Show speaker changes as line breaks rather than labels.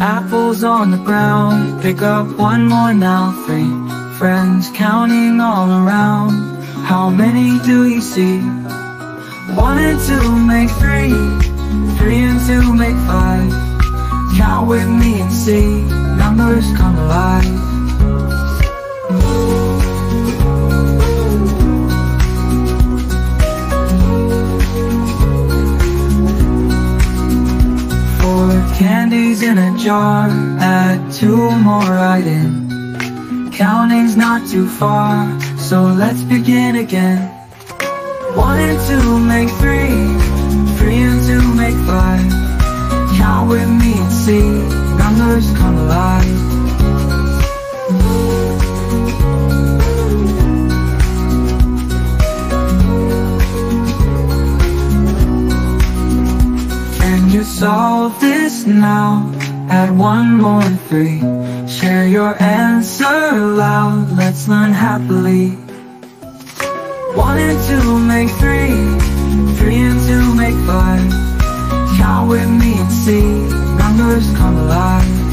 apples on the ground. Pick up one more now, three Friends counting all around. How many do you see? One and two make three. Three and two make five. Count with me and see Numbers come alive candies in a jar. Add two more right in. Counting's not too far So let's begin again. One and two make three Three and two make five. Count with me and see Numbers come alive solve this now? Add one more three. Share your answer loud. Let's learn happily. One and two make three. Three and two make five. Count with me and see. Numbers come alive